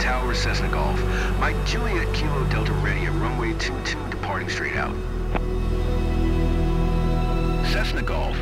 Tower, Cessna Golf. Mike Juliet Kilo Delta ready at runway 22 departing straight out. Cessna Golf.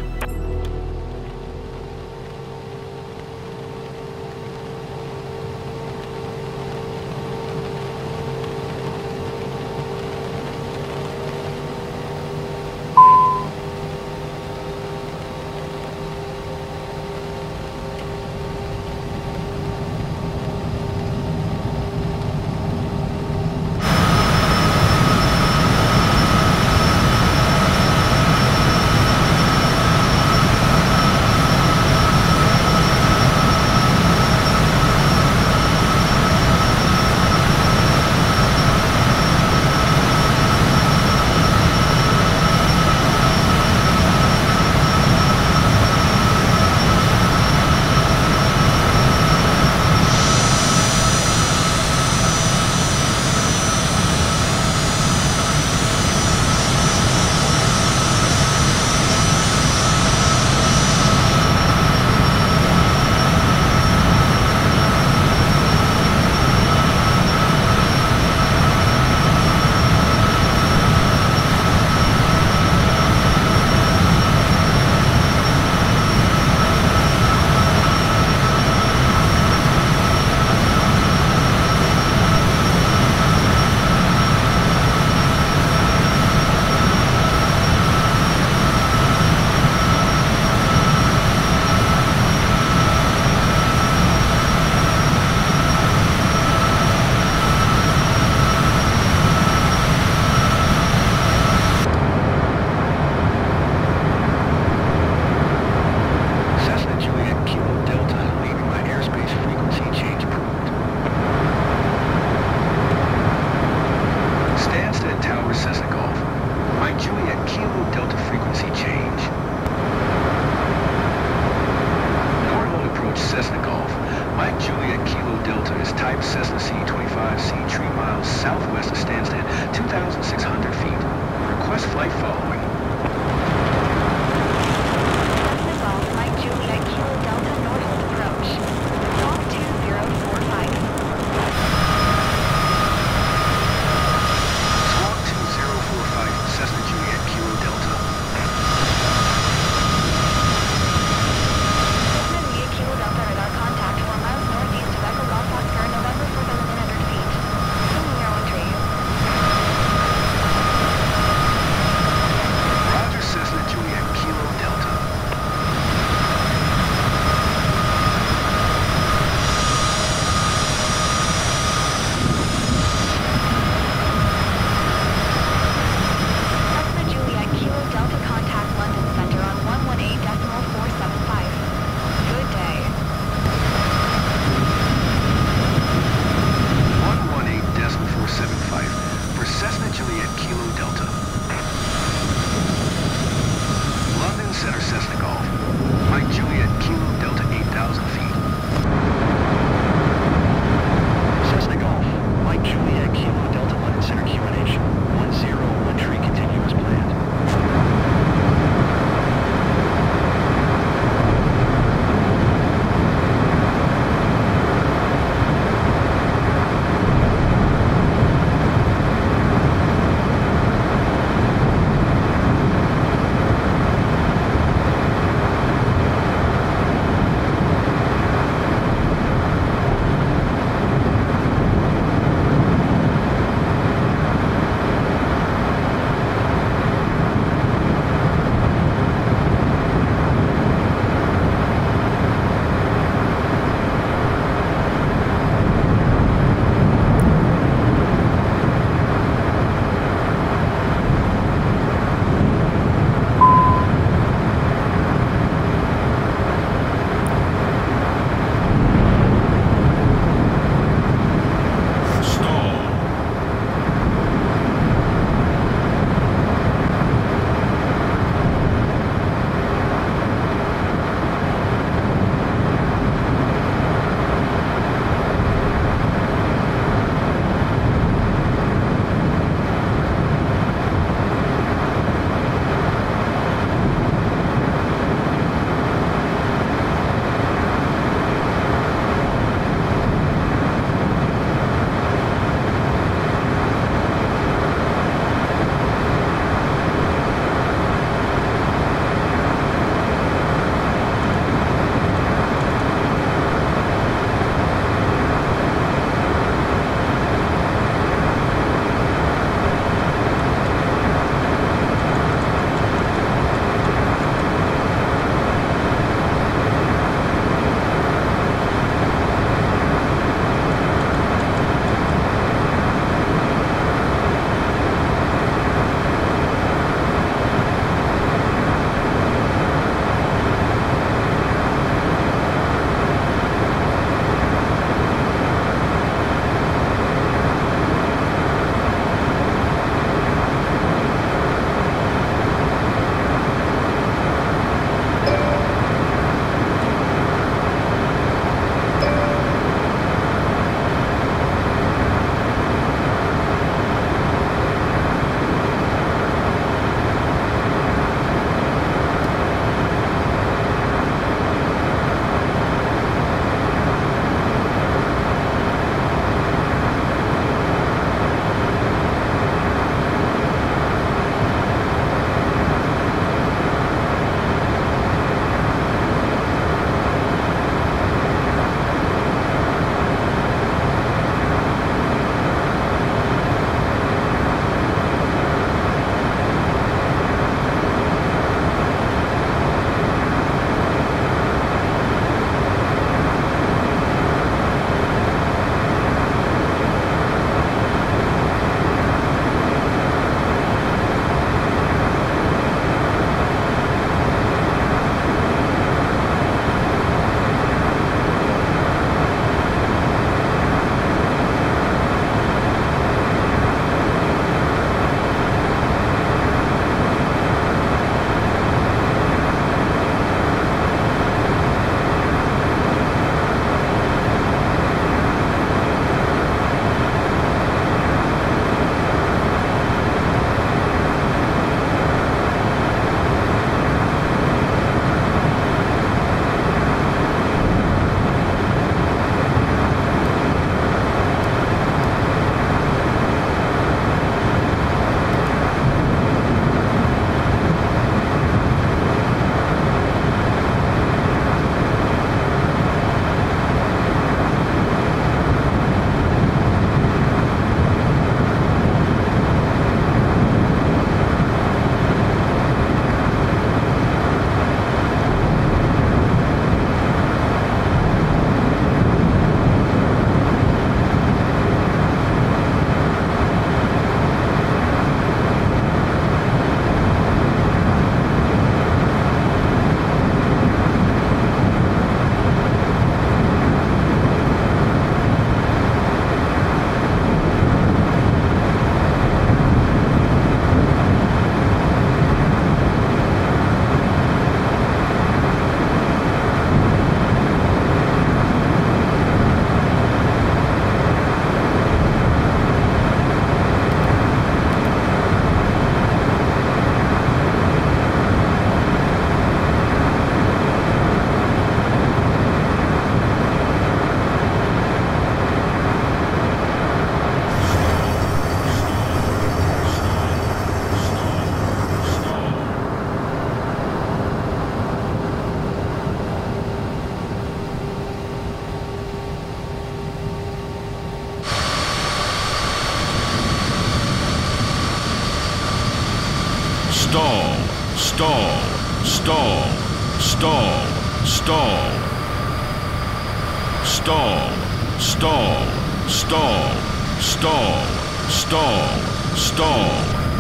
Stall, stall,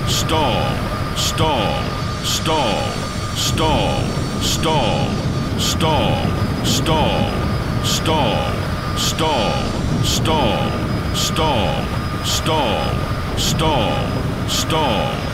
stall, stall, stall, stall, stall, stall, stall, stall, stall, stall, stall, stall, stall, stall,